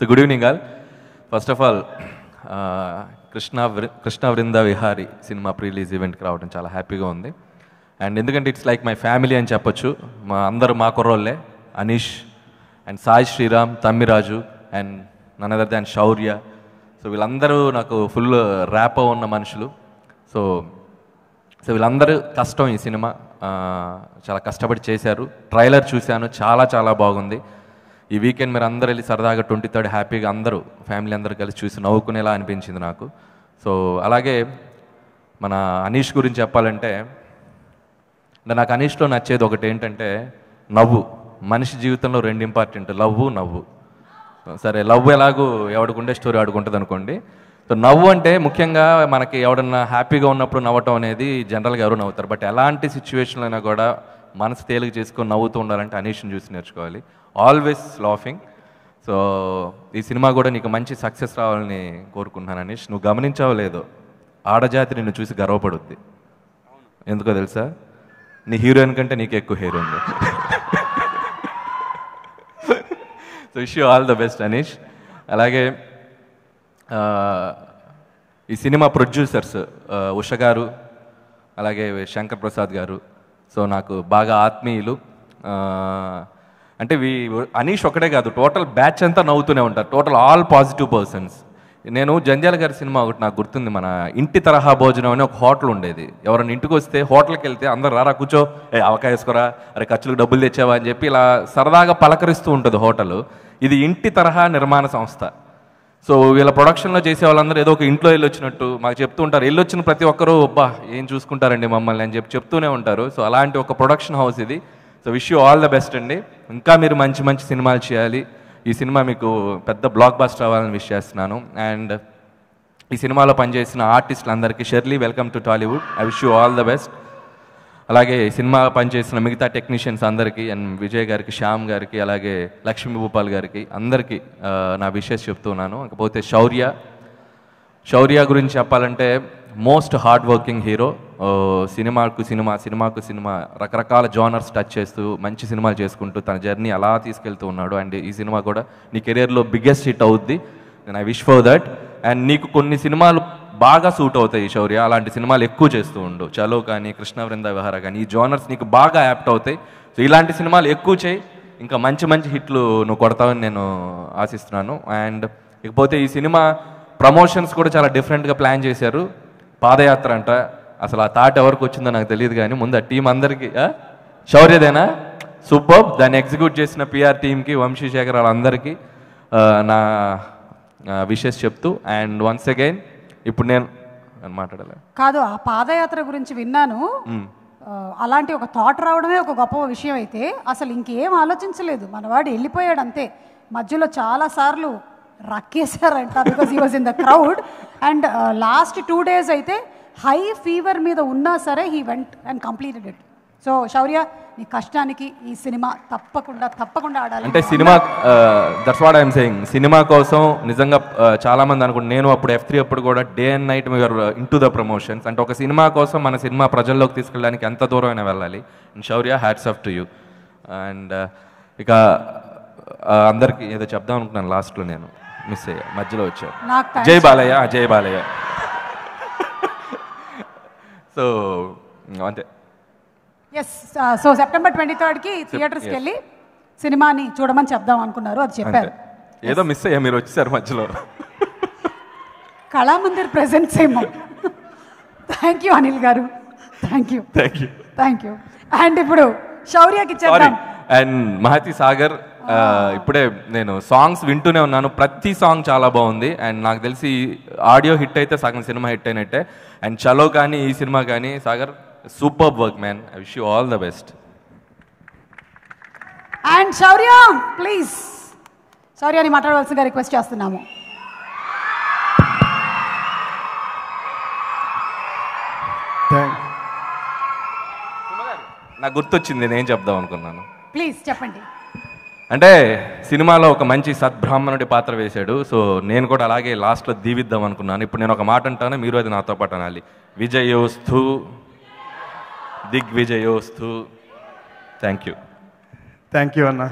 So good evening all first of all Krishna వృ- Krishna Vrinda Vihari cinema pre release ఈవెంట్కి రావడం చాలా హ్యాపీగా ఉంది. అండ్ ఎందుకంటే ఇట్స్ లైక్ మై ఫ్యామిలీ అని చెప్పొచ్చు. మా అందరూ మా కుర్రోళ్ళే Anish and Sai Sriram Tammiraju and none other than Shaurya so వీళ్ళందరూ నాకు ఫుల్ ర్యాప్ ఉన్న మనుషులు. సో సో వీళ్ళందరూ కష్టం ఈ సినిమా. Uh, చాలా కష్టపడి చేశారు. ట్రైలర్ చూశాను. చాలా చాలా బాగుంది. ఈ వీకెండ్ మీరు అందరూ వెళ్ళి సరదాగా ట్వంటీ థర్డ్ హ్యాపీగా అందరూ ఫ్యామిలీ అందరూ కలిసి చూసి నవ్వుకునేలా అనిపించింది నాకు. సో అలాగే మన అనీష్ గురించి చెప్పాలంటే నాకు అనీష్లో నచ్చేది ఒకటి ఏంటంటే నవ్వు. మనిషి జీవితంలో రెండు ఇంపార్టెంట్ లవ్వు నవ్వు. సరే లవ్ ఎలాగూ ఎవడికి ఉండే స్టోరీ ఆడుకుంటుంది అనుకోండి. సో నవ్వు అంటే ముఖ్యంగా మనకి ఎవడన్నా హ్యాపీగా ఉన్నప్పుడు నవ్వటం అనేది జనరల్గా ఎవరు నవ్వుతారు. బట్ ఎలాంటి సిచ్యువేషన్లో అయినా కూడా మనసు తేలిక చేసుకొని నవ్వుతూ ఉండాలంటే అనీష్ని చూసి నేర్చుకోవాలి. ఆల్వేస్ లాఫింగ్ సో ఈ సినిమా కూడా నీకు మంచి సక్సెస్ రావాలని కోరుకుంటున్నాను అనీష్. నువ్వు గమనించావో లేదో ఆడజాతి నిన్ను చూసి గర్వపడుద్ది. ఎందుకో తెలుసా? నీ హీరోయిన్ కంటే నీకు ఎక్కువ heroine so wish you all the best Anish. అలాగే ఈ సినిమా ప్రొడ్యూసర్స్ ఉష గారు అలాగే శంకర్ ప్రసాద్ గారు. సో నాకు బాగా ఆత్మీయులు. అంటే వీ అనీష్ ఒకటే కాదు టోటల్ బ్యాచ్ అంతా నవ్వుతూనే ఉంటారు. Total all positive persons. నేను జంజాల గారి సినిమా ఒకటి నాకు గుర్తుంది మన ఇంటి తరహా భోజనం అని ఒక హోటల్ ఉండేది. ఎవరైనా ఇంటికి వస్తే హోటల్కి వెళ్తే అందరు రారా కూర్చో. ఏ అవకాయ వేసుకోరా అరే ఖర్చులకు డబ్బులు తెచ్చావా అని చెప్పి ఇలా సరదాగా పలకరిస్తూ ఉంటుంది హోటల్. ఇది ఇంటి తరహా నిర్మాణ సంస్థ. సో వీళ్ళ ప్రొడక్షన్లో చేసే వాళ్ళందరూ ఏదో ఒక ఇంట్లో వెళ్ళి వచ్చినట్టు మాకు చెప్తూ ఉంటారు. వెళ్ళొచ్చిన ప్రతి ఒక్కరూ అబ్బా ఏం చూసుకుంటారండి మమ్మల్ని? అని చెప్పి చెప్తూనే ఉంటారు. సో అలాంటి ఒక ప్రొడక్షన్ హౌస్ ఇది. So wish you all the best అండి. ఇంకా మీరు మంచి మంచి సినిమాలు చేయాలి. ఈ సినిమా మీకు పెద్ద బ్లాక్ బాస్టర్ అవ్వాలని విష్ చేస్తున్నాను. అండ్ ఈ సినిమాలో పనిచేసిన ఆర్టిస్టులందరికీ Shirley welcome to Tollywood I wish you all the best అలాగే ఈ సినిమా పనిచేసిన మిగతా టెక్నీషియన్స్ అందరికీ అండ్ విజయ్ గారికి శ్యామ్ గారికి అలాగే లక్ష్మీ భూపాల్ గారికి అందరికీ నా విషెస్ చెప్తున్నాను. ఇకపోతే శౌర్య. శౌర్య గురించి చెప్పాలంటే మోస్ట్ హార్డ్ వర్కింగ్ హీరో సినిమాకు సినిమా సినిమాకు సినిమా రకరకాల జోనర్స్ టచ్ చేస్తూ మంచి సినిమాలు చేసుకుంటూ తన జర్నీ అలా తీసుకెళ్తూ ఉన్నాడు. అండ్ ఈ సినిమా కూడా నీ కెరియర్లో బిగ్గెస్ట్ హిట్ అవుద్ది. నేను I wish for that and నీకు కొన్ని సినిమాలు బాగా సూట్ అవుతాయి శౌర్య. అలాంటి సినిమాలు ఎక్కువ చేస్తూ ఉండు. చలో కానీ కృష్ణ వృంద విహార కానీ ఈ జోనర్స్ నీకు బాగా యాప్ట్ అవుతాయి. సో ఇలాంటి సినిమాలు ఎక్కువ చేయి. ఇంకా మంచి మంచి హిట్లు నువ్వు కొడతావని నేను ఆశిస్తున్నాను. అండ్ ఇకపోతే ఈ సినిమా ప్రమోషన్స్ కూడా చాలా డిఫరెంట్గా ప్లాన్ చేశారు. పాదయాత్ర అంట. అసలు ఆ థాట్ ఎవరికి వచ్చిందో నాకు తెలియదు కానీ ముందు ఆ టీం అందరికీ? శౌర్యదేనా? సూపర్ దాన్ని ఎగ్జిక్యూట్ చేసిన పిఆర్ టీంకి వంశీ శేఖర్ వాళ్ళందరికీ నా విషెస్ చెప్తూ అండ్ వన్స్ అగైన్ ఇప్పుడు నేను మాట్లాడాలి. కాదు ఆ పాదయాత్ర గురించి విన్నాను. అలాంటి ఒక థాట్ రావడమే ఒక గొప్ప విషయం అయితే అసలు ఇంకేం ఆలోచించలేదు. మనవాడు వెళ్ళిపోయాడు అంతే. మధ్యలో చాలా సార్లు రక్కేశారంట because he was in the crowd and last two days అయితే హై ఫీవర్ మీద ఉన్నా సరే he went and completed it so Shaurya నీ కష్టానికి ఈ సినిమా తప్పకుండా తప్పకుండా ఆడాలి. అంటే cinema that's what I'm saying cinema కోసం నిజంగా చాలా మంది అనుకుంటు నేను అప్పుడు ఎఫ్ త్రీ అప్పుడు కూడా day and night we're in to the promotions అంటే ఒక సినిమా కోసం మన సినిమా ప్రజల్లోకి తీసుకెళ్ళడానికి ఎంత దూరం అయినా వెళ్ళాలి Shaurya hats off to you and ఇక అందరికీ ఏదో చెప్దాం అనుకున్నాను లాస్ట్లో నేను మిస్ అయ్యా. మధ్యలో వచ్చాను. జై బాలయ్య జై బాలయ్య. సో అంతే ఎస్ సో సెప్టెంబర్ ట్వంటీ థర్డ్కి థియేటర్స్కి వెళ్ళి సినిమాని చూడమని చెప్దాం అనుకున్నారు అది చెప్పారు. ఏదో మిస్ అయ్యా మీరు వచ్చేసారు మధ్యలో. కళామందిర్ ప్రెసెంట్స్ ఏమో. Thank you Anil garu. Thank you thank you thank you and ఇప్పుడు శౌర్యకి ఇచ్చేద్దాం అండ్ మహతి సాగర్ ఇప్పుడే నేను సాంగ్స్ వింటూనే ఉన్నాను. ప్రతి సాంగ్ చాలా బాగుంది. అండ్ నాకు తెలిసి ఆడియో హిట్ అయితే సగం సినిమా హిట్ అయినట్టే. అండ్ చలో కానీ ఈ సినిమా కానీ Sagar super work man I wish you all the best and Shaurya please శౌర్యని మాట్లాడవలసిందిగా రిక్వెస్ట్ చేస్తున్నాము. నాకు గుర్తొచ్చింది నేను చెప్దాం అనుకున్నాను. ప్లీజ్ చెప్పండి. అంటే సినిమాలో ఒక మంచి సద్బ్రాహ్మణుడి పాత్ర వేశాడు. సో నేను కూడా అలాగే లాస్ట్లో దీవిద్దాం అనుకున్నాను. ఇప్పుడు నేను ఒక మాట అంటాను మీరు అది నాతో పాటు అనాలి. విజయోస్తు. దిగ్విజయోస్తు. థ్యాంక్ యూ థ్యాంక్ యూ అన్నా.